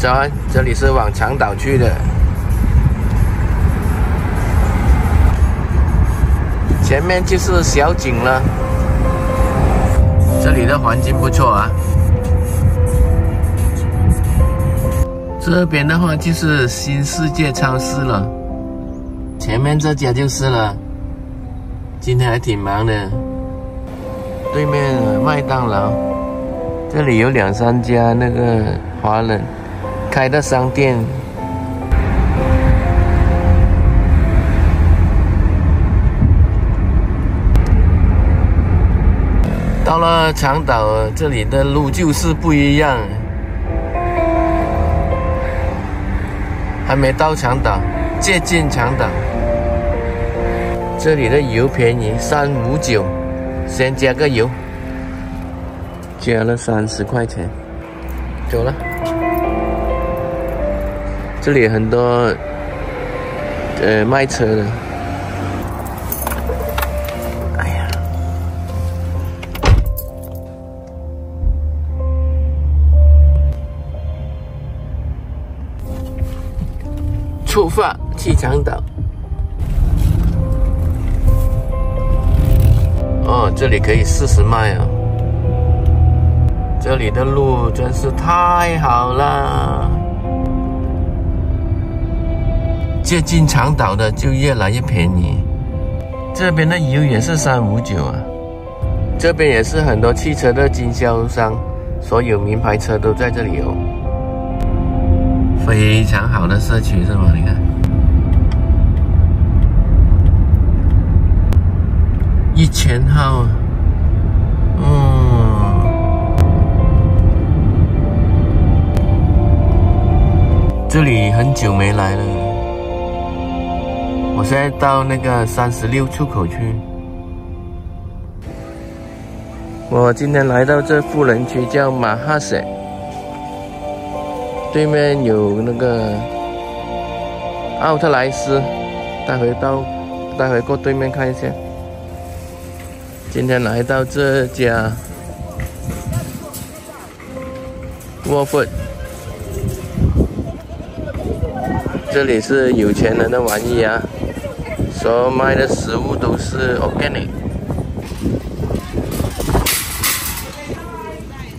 早安，这里是往长岛去的。前面就是小景了。这里的环境不错啊。这边的话就是新世界超市了。前面这家就是了。今天还挺忙的。对面麦当劳，这里有两三家那个华人。开的商店，到了长岛，这里的路就是不一样。还没到长岛，接近长岛，这里的油便宜，三五九，先加个油，加了三十块钱，走了。这里很多，呃，卖车的。哎呀，出发去长岛。哦，这里可以四十迈啊！这里的路真是太好了。接近长岛的就越来越便宜，这边的油也是三五九啊，这边也是很多汽车的经销商，所有名牌车都在这里哦，非常好的社区是吗？你看，一千号，嗯，这里很久没来了。我现在到那个三十六出口去。我今天来到这富人区，叫马哈舍，对面有那个奥特莱斯，待会到，待会过对面看一下。今天来到这家沃夫，这里是有钱人的玩意啊。所卖的食物都是 organic，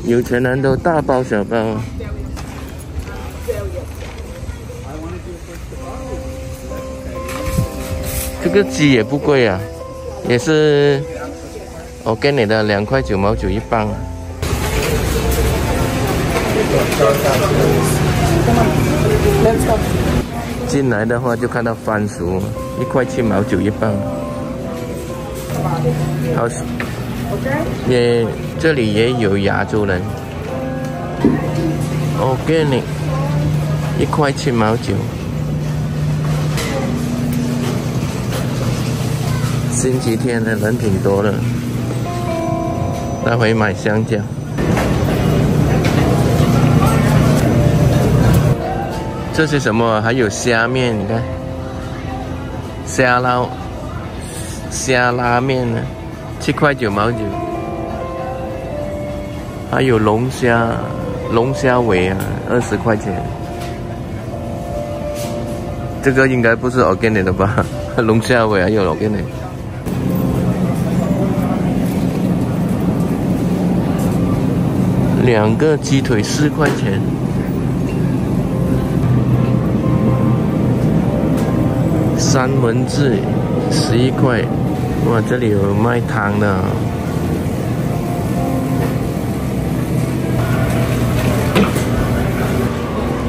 有钱人都大包小包。这个鸡也不贵啊，也是 organic 的，两块九毛九一磅。进来的话就看到番薯。一块七毛九一磅，好，也这里也有亚洲人，organic，一块七毛九，星期天的人挺多的，待会买香蕉，这是什么？还有虾面，你看。虾捞虾拉面呢，七块九毛九，还有龙虾龙虾尾啊，二十块钱。这个应该不是 organic 的吧？龙虾尾还有 organic。两个鸡腿四块钱。三文治十一块，哇，这里有卖汤的，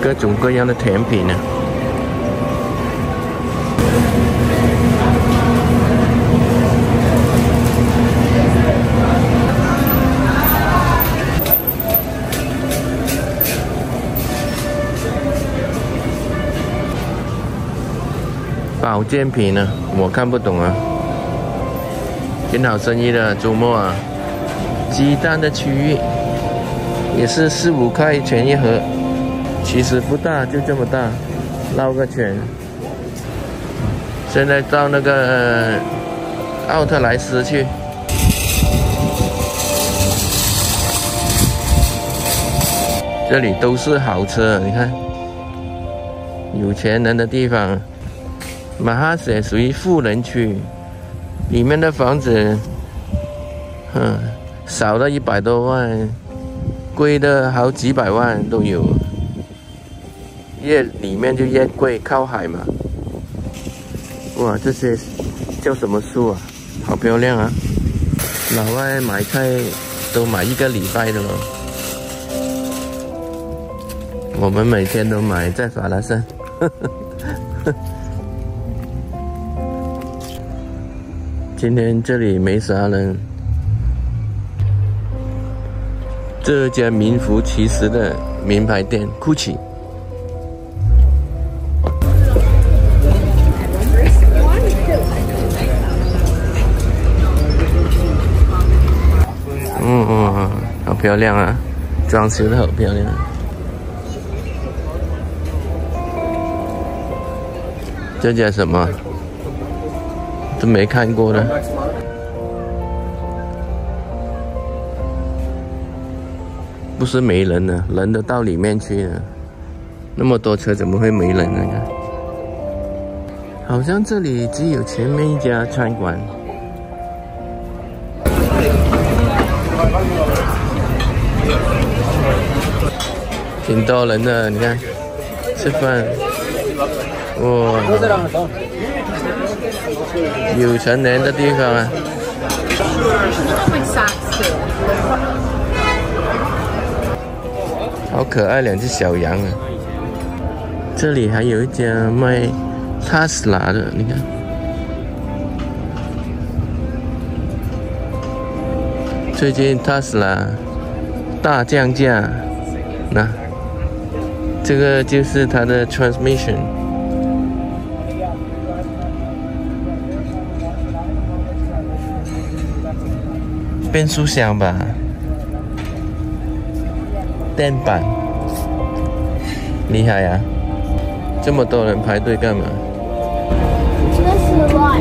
各种各样的甜品呢。保健品呢？我看不懂啊。挺好生意的，周末啊。鸡蛋的区域也是四五块钱一盒，其实不大，就这么大，绕个圈。现在到那个奥特莱斯去。这里都是好车，你看，有钱人的地方。马哈舍属于富人区，里面的房子，嗯，少了一百多万，贵的好几百万都有。越里面就越贵，靠海嘛。哇，这些叫什么树啊？好漂亮啊！老外买菜都买一个礼拜的了。我们每天都买在法拉盛。今天这里没啥人。这家名副其实的名牌店，GUCCI。嗯嗯，好漂亮啊，装修的好漂亮。这家什么？都没看过的，不是没人呢，人都到里面去了。那么多车，怎么会没人呢？好像这里只有前面一家餐馆，挺多人的。你看，吃饭，哇！有成年的地方啊！好可爱，两只小羊啊！这里还有一家卖特斯拉的，你看，最近特斯拉大降价，那这个就是它的 transmission。变速箱吧，电板，厉害呀！这么多人排队干嘛？这是乱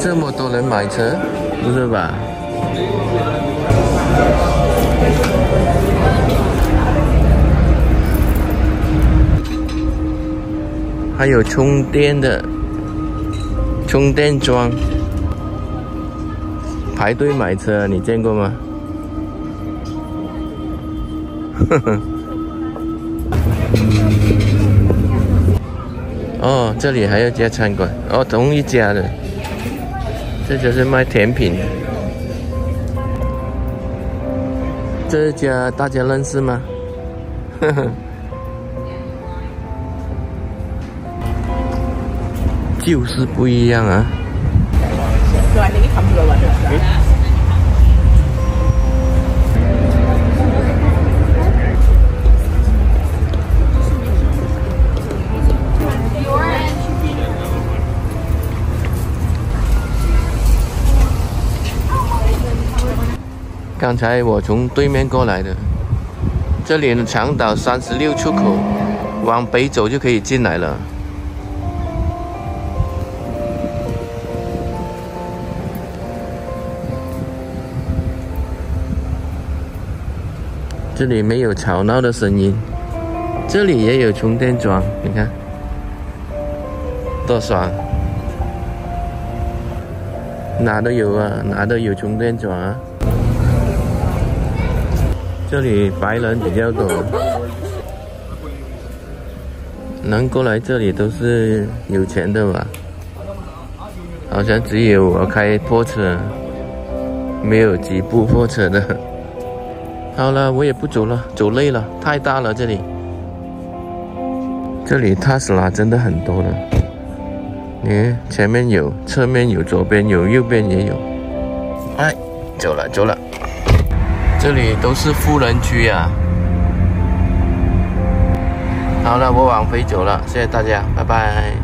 这么多人买车，不是吧？还有充电的充电桩，排队买车，你见过吗？呵呵。哦，这里还有家餐馆，哦，同一家的，这就是卖甜品的。这家大家认识吗？呵呵。就是不一样啊！刚才我从对面过来的，这里的长岛三十六出口，往北走就可以进来了。这里没有吵闹的声音，这里也有充电桩，你看，多爽！哪都有啊，哪都有充电桩啊。这里白人比较多，能过来这里都是有钱的吧？好像只有我开破车，没有几部破车的。好了，我也不走了，走累了，太大了这里。这里特斯拉真的很多了，你前面有，侧面有，左边有，右边也有。哎，走了走了，这里都是富人区啊。好了，我往回走了，谢谢大家，拜拜。